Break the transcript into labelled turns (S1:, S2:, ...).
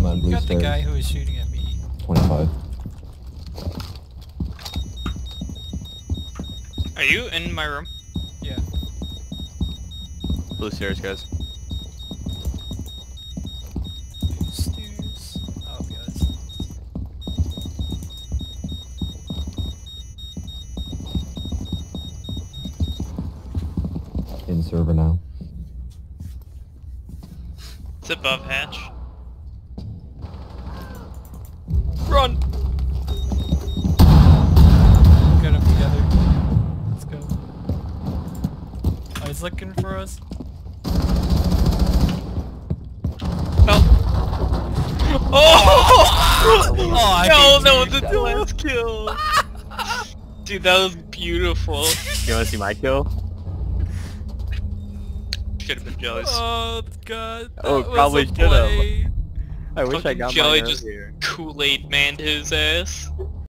S1: blue
S2: got the guy who was shooting at me.
S1: 25.
S3: Are you in my room?
S2: Yeah.
S4: Blue stairs, guys.
S2: Stairs. Oh, guys.
S1: In server now.
S3: It's above hatch.
S2: Oh, looking for us.
S3: Help! Oh!
S2: Oh, I
S3: no,
S2: hate
S3: that was the last kill. Dude, that was beautiful.
S4: You wanna see my kill?
S3: Should have been jealous.
S2: Oh god. That
S4: Oh, probably should've. I wish I
S3: Fucking
S4: got
S3: Jelly
S4: mine
S3: just. Kool-Aid manned his ass.